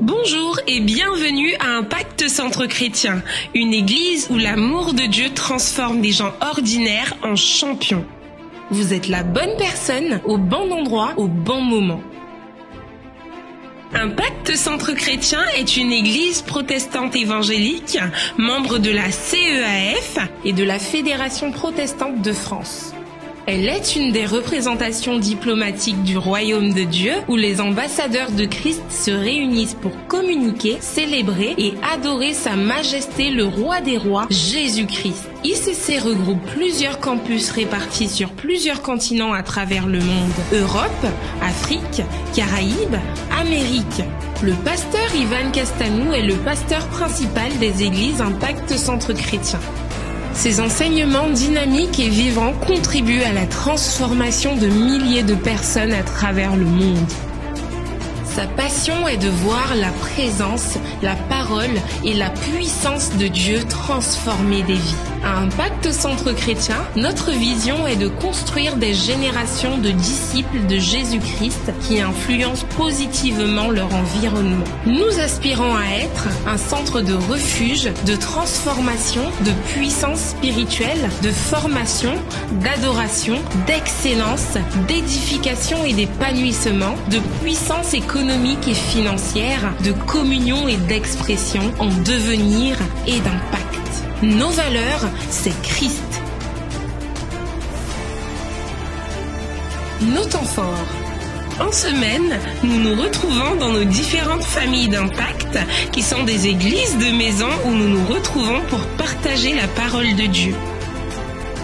Bonjour et bienvenue à Impact Centre Chrétien, une église où l'amour de Dieu transforme des gens ordinaires en champions. Vous êtes la bonne personne au bon endroit au bon moment. Impact Centre Chrétien est une église protestante évangélique, membre de la CEAF et de la Fédération protestante de France. Elle est une des représentations diplomatiques du royaume de Dieu où les ambassadeurs de Christ se réunissent pour communiquer, célébrer et adorer Sa Majesté le Roi des Rois, Jésus-Christ. ICC regroupe plusieurs campus répartis sur plusieurs continents à travers le monde. Europe, Afrique, Caraïbes, Amérique. Le pasteur Ivan Castanou est le pasteur principal des églises Impact Centre Chrétien. Ces enseignements dynamiques et vivants contribuent à la transformation de milliers de personnes à travers le monde. Sa passion est de voir la présence, la parole et la puissance de Dieu transformer des vies. À Impact Centre Chrétien, notre vision est de construire des générations de disciples de Jésus-Christ qui influencent positivement leur environnement. Nous aspirons à être un centre de refuge, de transformation, de puissance spirituelle, de formation, d'adoration, d'excellence, d'édification et d'épanouissement, de puissance économique et financière, de communion et d'expression en devenir et d'impact. Nos valeurs, c'est Christ. Nos temps forts. En semaine, nous nous retrouvons dans nos différentes familles d'impact qui sont des églises de maison où nous nous retrouvons pour partager la parole de Dieu.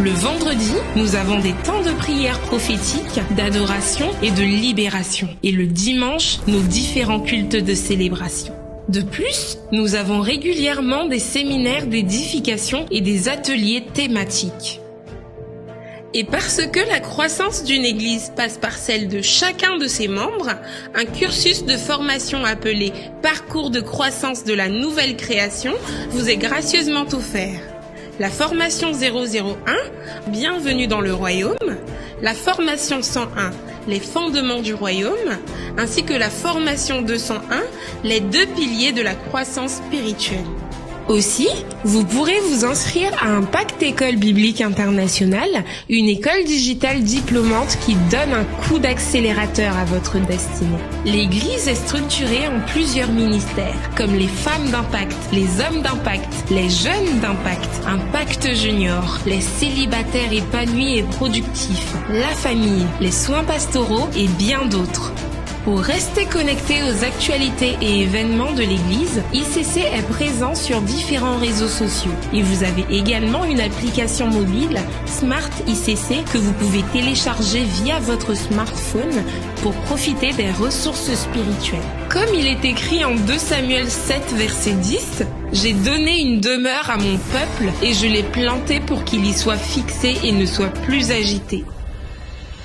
Le vendredi, nous avons des temps de prière prophétique, d'adoration et de libération. Et le dimanche, nos différents cultes de célébration. De plus, nous avons régulièrement des séminaires d'édification et des ateliers thématiques. Et parce que la croissance d'une Église passe par celle de chacun de ses membres, un cursus de formation appelé Parcours de croissance de la nouvelle création vous est gracieusement offert. La formation 001, Bienvenue dans le royaume, la formation 101, Les fondements du royaume, ainsi que la formation 201, Les deux piliers de la croissance spirituelle. Aussi, vous pourrez vous inscrire à un pacte école biblique internationale, une école digitale diplômante qui donne un coup d'accélérateur à votre destinée. L'église est structurée en plusieurs ministères, comme les femmes d'impact, les hommes d'impact, les jeunes d'impact, impact junior, les célibataires épanouis et productifs, la famille, les soins pastoraux et bien d'autres. Pour rester connecté aux actualités et événements de l'Église, ICC est présent sur différents réseaux sociaux. Et vous avez également une application mobile Smart ICC que vous pouvez télécharger via votre smartphone pour profiter des ressources spirituelles. Comme il est écrit en 2 Samuel 7 verset 10, j'ai donné une demeure à mon peuple et je l'ai planté pour qu'il y soit fixé et ne soit plus agité.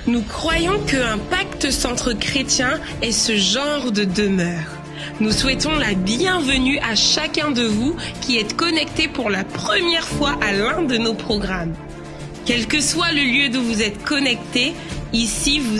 Nous croyons qu'un pacte centre chrétien est ce genre de demeure. Nous souhaitons la bienvenue à chacun de vous qui êtes connecté pour la première fois à l'un de nos programmes. Quel que soit le lieu d'où vous êtes connecté, ici vous